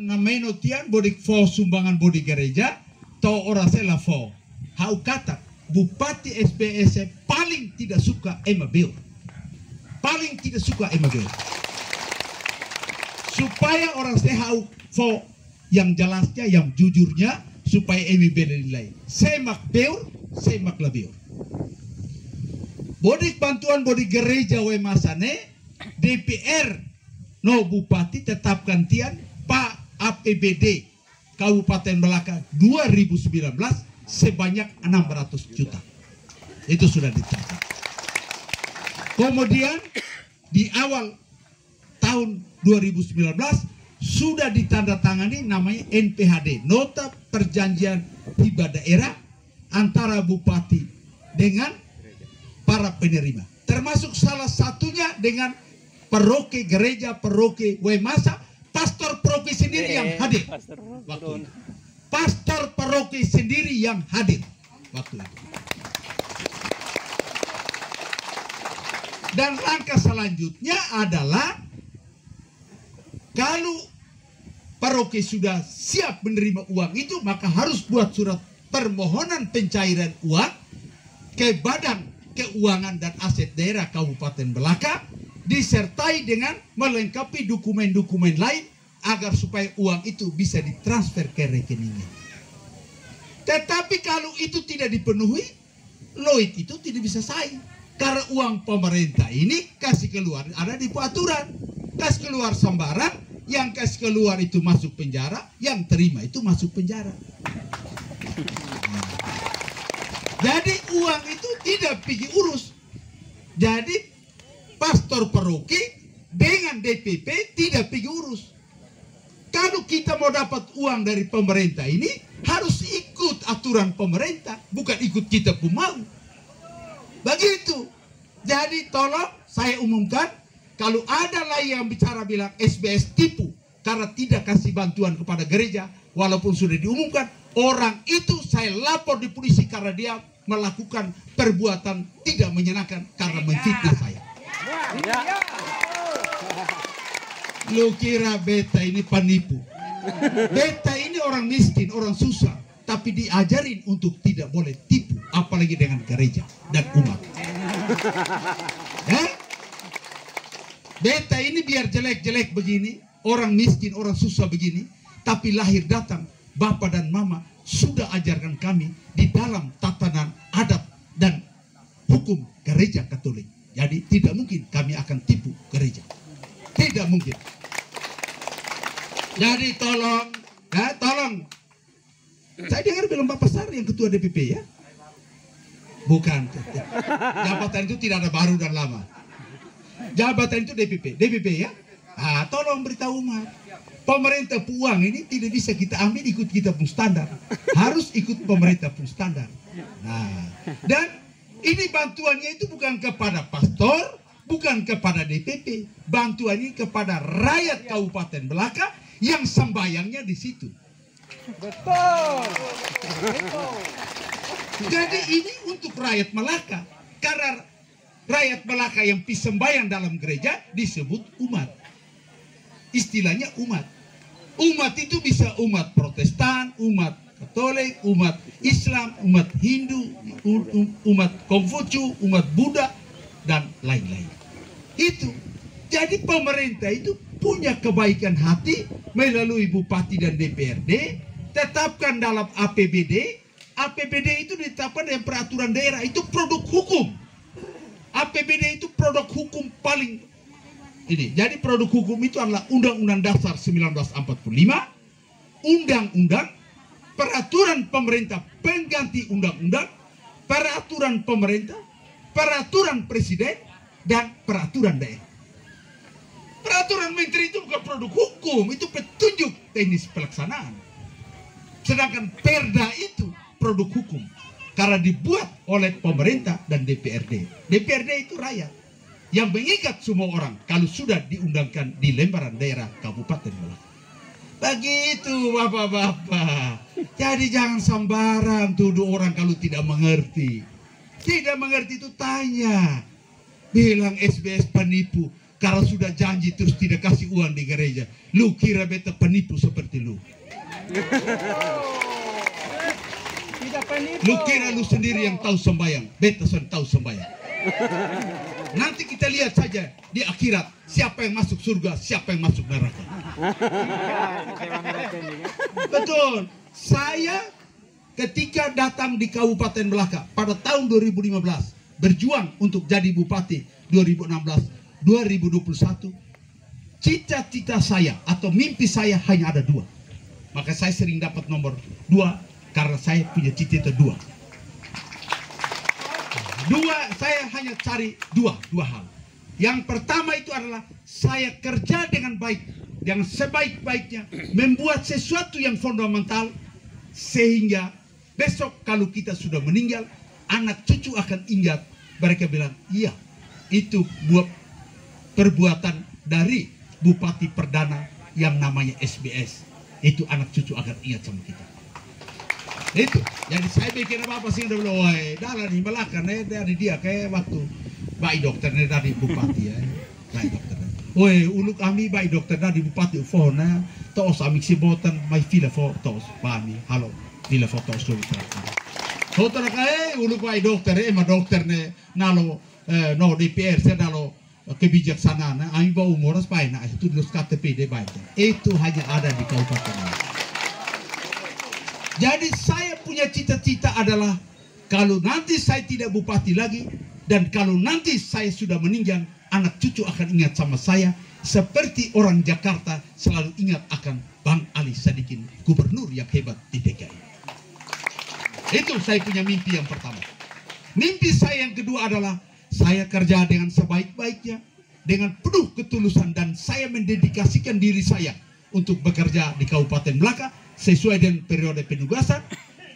Nameno tian bodik fo sumbangan bodi gereja to ora sela fo. Hau kata Bupati SBS paling tidak suka Emma Bill. Paling tidak suka Emma Bill. Supaya orang sehau fo yang jelasnya, yang jujurnya, supaya Emma Bill dinilai. Semak Bill, semak lebih. Bodik bantuan bodi gereja we masane DPR no bupati tetapkan tian APBD Kabupaten Melaka 2019 sebanyak 600 juta. Itu sudah dicatat. Kemudian di awal tahun 2019 sudah ditandatangani namanya NPHD, Nota Perjanjian Hibah Daerah antara bupati dengan para penerima. Termasuk salah satunya dengan paroki gereja paroki Wemasa, paroki sendiri yang hadir waktu itu. Pastor paroki sendiri yang hadir waktu itu. Dan langkah selanjutnya adalah kalau paroki sudah siap menerima uang itu maka harus buat surat permohonan pencairan uang ke Badan Keuangan dan Aset Daerah Kabupaten Belaka disertai dengan melengkapi dokumen-dokumen lain agar supaya uang itu bisa ditransfer ke rekeningnya. Tetapi kalau itu tidak dipenuhi, Lloyd itu tidak bisa saing. Karena uang pemerintah ini kasih keluar ada di aturan. Kasih keluar sembarang, yang kasih keluar itu masuk penjara, yang terima itu masuk penjara. Jadi uang itu tidak pergi urus. Jadi pastor paroki dengan DPP tidak pergi urus. Kalau kita mau dapat uang dari pemerintah ini harus ikut aturan pemerintah, bukan ikut kita pun mau. Begitu. Jadi tolong saya umumkan kalau ada lagi yang bicara bilang SBS tipu karena tidak kasih bantuan kepada gereja walaupun sudah diumumkan orang itu saya lapor di polisi karena dia melakukan perbuatan tidak menyenangkan karena menfitnah saya. Lu kira beta ini penipu. Beta ini orang miskin, orang susah. Tapi diajarin untuk tidak boleh tipu. Apalagi dengan gereja dan umat. Eh? Beta ini biar jelek-jelek begini. Orang miskin, orang susah begini. Tapi lahir datang. Bapak dan mama sudah ajarkan kami di dalam tatanan adat dan hukum gereja Katolik. Jadi tidak mungkin kami akan tipu gereja. Tidak mungkin. Jadi tolong, ya tolong. Saya dengar bilang Bapak Sar yang ketua DPP ya. Bukan. Jabatan itu tidak ada baru dan lama. Jabatan itu DPP, DPP ya. Ah, tolong beritahu umat. Pemerintah uang ini tidak bisa kita ambil ikut kita pun standar. Harus ikut pemerintah pun standar. Nah, dan ini bantuannya itu bukan kepada pastor, bukan kepada DPP. Bantuan ini kepada rakyat Kabupaten Belaka yang sembayangnya di situ. Betul. Betul. Jadi ini untuk rakyat Melaka. Karena rakyat Melaka yang sembayang dalam gereja disebut umat. Istilahnya umat. Umat itu bisa umat Protestan, umat Katolik, umat Islam, umat Hindu, umat Konghucu, umat Buddha, dan lain-lain. Itu. Jadi pemerintah itu punya kebaikan hati melalui bupati dan DPRD, tetapkan dalam APBD. APBD itu ditetapkan dengan peraturan daerah, itu produk hukum. APBD itu produk hukum paling ini. Jadi produk hukum itu adalah Undang-Undang Dasar 1945, Undang-Undang, Peraturan Pemerintah Pengganti Undang-Undang, Peraturan Pemerintah, Peraturan Presiden, dan Peraturan Daerah. Peraturan Menteri itu bukan produk hukum, itu petunjuk teknis pelaksanaan. Sedangkan Perda itu produk hukum karena dibuat oleh pemerintah dan DPRD. DPRD itu rakyat yang mengikat semua orang kalau sudah diundangkan di lembaran daerah Kabupaten Melaka. Begitu bapak-bapak. Jadi jangan sembarang tuduh orang kalau tidak mengerti. Tidak mengerti itu tanya. Bilang SBS penipu. Karena sudah janji terus tidak kasih uang di gereja. Lu kira beta penipu seperti lu. Tidak penipu. Lu kira lu sendiri yang tahu sembayang. Beta sen tahu sembayang. Nanti kita lihat saja di akhirat siapa yang masuk surga, siapa yang masuk neraka. Betul. Saya ketika datang di Kabupaten Melaka pada tahun 2015 berjuang untuk jadi bupati 2016 2021 cita-cita saya atau mimpi saya hanya ada dua. Maka saya sering dapat nomor dua karena saya punya cita-cita dua. Dua, saya hanya cari dua, dua hal. Yang pertama itu adalah saya kerja dengan baik, yang sebaik-baiknya, membuat sesuatu yang fundamental sehingga besok kalau kita sudah meninggal, anak cucu akan ingat. Mereka bilang, iya, itu buat perbuatan dari Bupati Perdana yang namanya SBS. Itu anak cucu akan ingat sama kita. Itu. Jadi saya bikin apa-apa sih udah bilang, wah, dalam di belakang eh, dari dia kayak waktu baik dokter nih dari bupati ya. Baik dokter. Woi, ulu kami baik dokter dari bupati ufona, tos amik si botan mai fila fo tos pami. Halo, fila fo tos dulu. Hotel kae ulu baik dokter eh ma dokter ne nalo eh, no DPR saya nalo kebijaksanaan ami umur supaya nah itu dulu KTP dia baik. Itu hanya ada di kabupaten. Jadi saya punya cita-cita adalah kalau nanti saya tidak bupati lagi dan kalau nanti saya sudah meninggal, anak cucu akan ingat sama saya seperti orang Jakarta selalu ingat akan Bang Ali Sadikin, gubernur yang hebat di DKI. Itu saya punya mimpi yang pertama. Mimpi saya yang kedua adalah saya kerja dengan sebaik-baiknya, dengan penuh ketulusan dan saya mendedikasikan diri saya untuk bekerja di Kabupaten Melaka sesuai dengan periode penugasan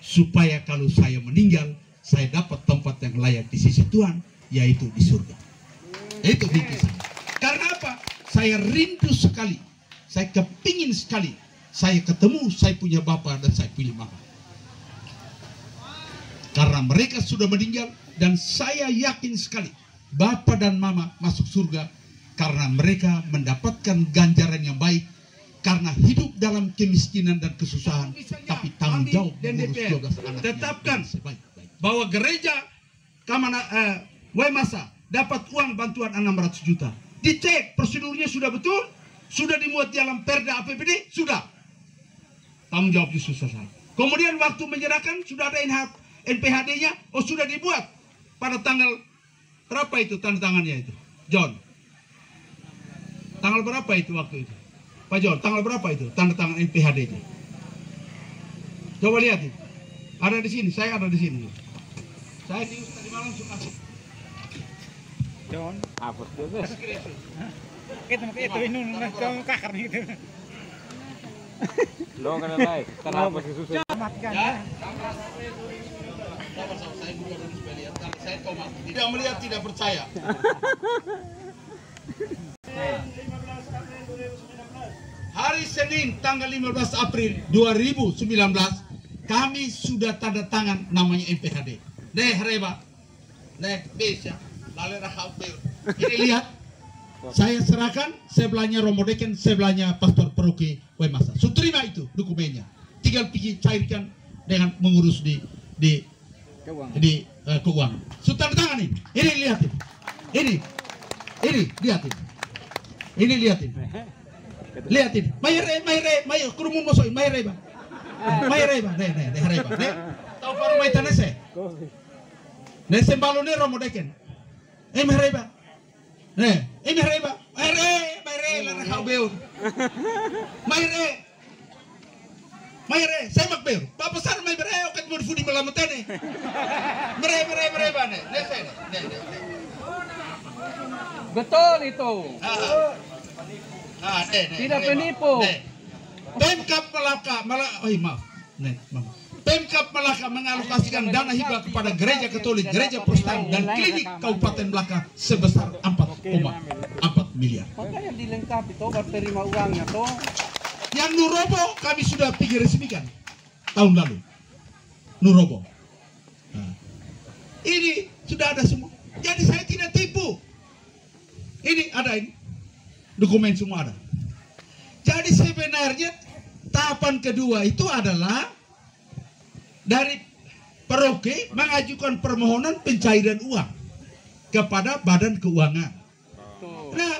supaya kalau saya meninggal saya dapat tempat yang layak di sisi Tuhan yaitu di surga. Itu mimpi saya. Karena apa? Saya rindu sekali. Saya kepingin sekali. Saya ketemu saya punya bapak dan saya punya mama. Karena mereka sudah meninggal dan saya yakin sekali bapak dan mama masuk surga karena mereka mendapatkan ganjaran yang baik karena hidup dalam kemiskinan dan kesusahan tapi tanggung jawab dan mengurus DPR. 12 anak Tetapkan. sebaik-baik. bahwa gereja Kamana eh, Waimasa dapat uang bantuan 600 juta. Dicek prosedurnya sudah betul, sudah dimuat dalam Perda APBD, sudah. Tanggung jawab Yesus selesai. Kemudian waktu menyerahkan sudah ada NH NPHD-nya, oh sudah dibuat pada tanggal berapa itu tanda tangannya itu, John? Tanggal berapa itu waktu itu? Pak John, tanggal berapa itu tanda tangan NPHD-nya? Coba lihat itu. Ada di sini, saya ada di sini. Saya di tadi malam suka John, hapus juga. Kita mau itu ini kamu kakar gitu. Lo kan lain, kan hapus ke susu. Matikan ya. Tidak melihat tidak percaya. Hari Senin tanggal 15 April 2019 kami sudah tanda tangan namanya MPHD. Deh reba. Deh bisa. Lalu rahapir. Ini lihat. Saya serahkan sebelahnya Romo Deken, sebelahnya Pastor Peruki Wemasa. Su terima itu dokumennya. Tinggal pergi cairkan dengan mengurus di di Keuangan. di eh, keuangan. Su tanda tangan ini. Ini lihatin. Ini. Ini lihatin. Ini lihatin. Lihatin. Mayre, mayre, mayo kurumun mo soy, mayre ba? Mayre ba? Ne, ne, ne, reba. Ne. Tau faru may tanese. Ne sembalo ne romo deken. Eh mayre ba? Ne, eh mayre ba? Mayre, mayre la rakau beun. Mayre. Mayre, saya mak beun. Fudi malamatan eh. Mayre, mayre, mayre ba ne? Ne, ne, ne, ne. Betul itu. Ah, ah, ne, ne, Tidak ne, penipu. Pemkap Malaka, Mala, oh maaf, ne, maaf. Pemkap Malaka mengalokasikan dana hibah kepada gereja Katolik, gereja Protestan dan klinik Kabupaten Melaka sebesar 4,4 miliar. Makanya dilengkapi tuh baru terima uangnya tuh. Yang Nurobo kami sudah pergi resmikan tahun lalu. Nurobo. Nah, ini sudah ada semua. Jadi saya tidak tipu. Ini ada ini. dokumen semua ada. Jadi sebenarnya tahapan kedua itu adalah dari Peroke mengajukan permohonan pencairan uang kepada Badan Keuangan. Nah,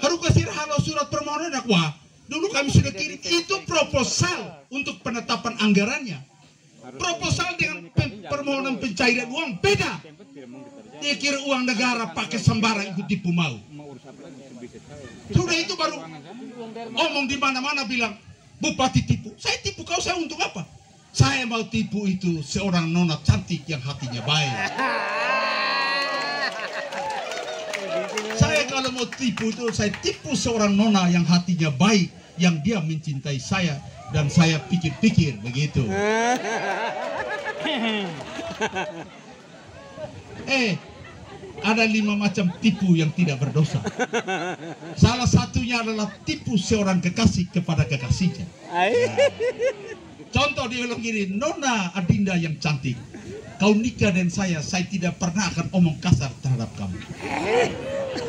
harus kasih halo surat permohonan wah dulu kami sudah kirim itu proposal untuk penetapan anggarannya proposal dengan pe- permohonan pencairan uang beda. Dia kira uang negara pakai sembarang ikut tipu mau. sudah itu baru omong di mana-mana bilang bupati tipu. Saya tipu kau saya untuk apa? Saya mau tipu itu seorang nona cantik yang hatinya baik. Saya kalau mau tipu itu saya tipu seorang nona yang hatinya baik yang dia mencintai saya dan saya pikir-pikir begitu eh ada lima macam tipu yang tidak berdosa salah satunya adalah tipu seorang kekasih kepada kekasihnya Contoh dia bilang gini, Nona Adinda yang cantik, kau nikah dengan saya, saya tidak pernah akan omong kasar terhadap kamu.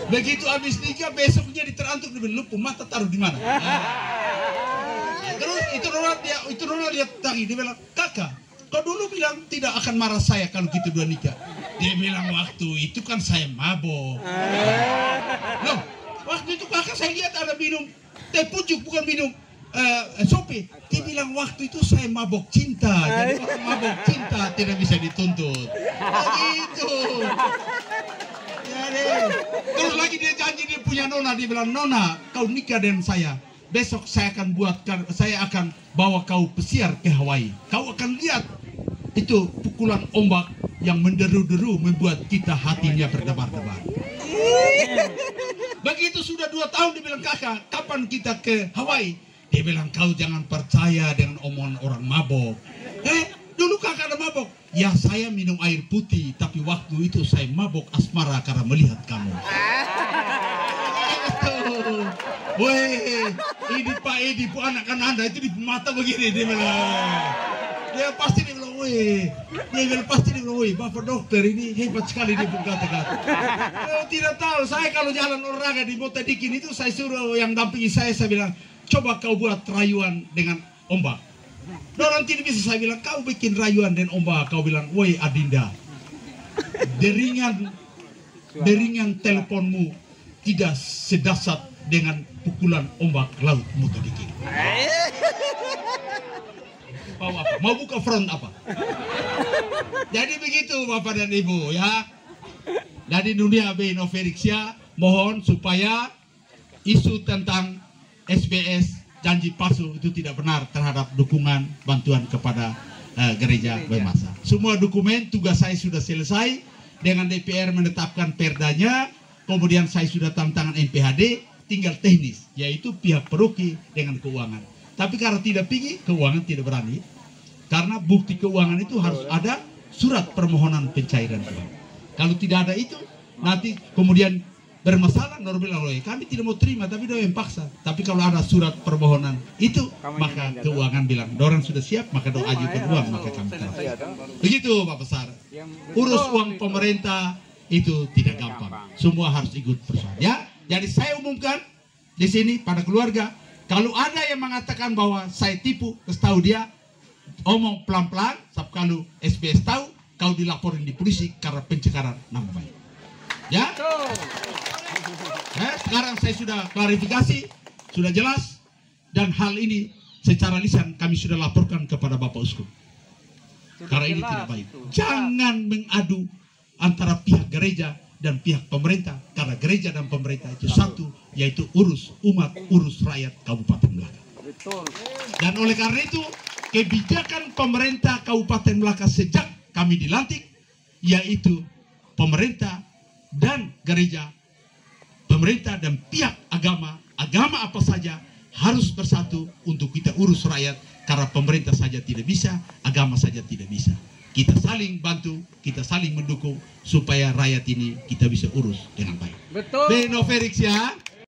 Begitu habis nikah, besoknya diterantuk dia bilang, mata taruh di mana. Ah. Itu Nona dia, itu Nona lihat tangi, dia bilang, kakak, kau dulu bilang tidak akan marah saya kalau kita dua nikah. Dia bilang waktu itu kan saya mabok. Loh, waktu itu kakak saya lihat ada minum teh pucuk bukan minum eh sopi. Dia bilang waktu itu saya mabok cinta. Jadi orang mabok cinta tidak bisa dituntut. Begitu. Jadi, terus lagi dia janji dia punya nona. Dia bilang nona, kau nikah dengan saya. Besok saya akan buatkan, saya akan bawa kau pesiar ke Hawaii. Kau akan lihat itu pukulan ombak yang menderu-deru membuat kita hatinya berdebar-debar. Begitu sudah dua tahun dia bilang kakak, kapan kita ke Hawaii? Dia bilang kau jangan percaya dengan omongan orang mabok. Eh, dulu kakak ada mabok. Ya saya minum air putih, tapi waktu itu saya mabok asmara karena melihat kamu. Weh, ini Pak Edi, bu anak kan anda itu di mata begini dia bilang. Dia pasti dia bilang, dia bilang pasti dia bilang, bapak dokter ini hebat sekali dia berkata-kata. Eh, tidak tahu, saya kalau jalan olahraga di Botadikin itu saya suruh yang dampingi saya, saya bilang, coba kau buat rayuan dengan ombak. Orang tidak bisa saya bilang, kau bikin rayuan dengan ombak, kau bilang, woi Adinda, deringan, deringan teleponmu tidak sedasat dengan pukulan ombak laut Mutadikin. Mau apa? Mau buka front apa? Jadi begitu Bapak dan Ibu ya. Dari dunia Beno Felixia mohon supaya isu tentang SBS janji palsu itu tidak benar terhadap dukungan bantuan kepada eh, gereja Bemasa. Semua dokumen tugas saya sudah selesai dengan DPR menetapkan perdanya, kemudian saya sudah tanda tangan MPHD, tinggal teknis yaitu pihak peruki dengan keuangan. Tapi karena tidak pergi, keuangan tidak berani. Karena bukti keuangan itu harus ada surat permohonan pencairan uang. Kalau tidak ada itu, nanti kemudian bermasalah Nor bilang "Loh, kami tidak mau terima tapi doa yang paksa. Tapi kalau ada surat permohonan itu maka keuangan bilang dorang sudah siap maka doa ajukan uang maka kami terima begitu Pak Besar. Urus uang pemerintah itu tidak gampang. semua harus ikut persoalan. Ya jadi saya umumkan di sini pada keluarga kalau ada yang mengatakan bahwa saya tipu tahu dia omong pelan-pelan sebab kalau SBS tahu kau dilaporin di polisi karena pencemaran nama baik. Ya? Eh, sekarang saya sudah klarifikasi, sudah jelas, dan hal ini secara lisan kami sudah laporkan kepada Bapak Uskup. Karena ini tidak baik. Jangan mengadu antara pihak gereja dan pihak pemerintah, karena gereja dan pemerintah itu satu, yaitu urus umat, urus rakyat Kabupaten Melaka. Dan oleh karena itu, kebijakan pemerintah Kabupaten Melaka sejak kami dilantik, yaitu pemerintah dan gereja pemerintah dan pihak agama, agama apa saja harus bersatu untuk kita urus rakyat karena pemerintah saja tidak bisa, agama saja tidak bisa. Kita saling bantu, kita saling mendukung supaya rakyat ini kita bisa urus dengan baik. Betul. Beno Felix ya.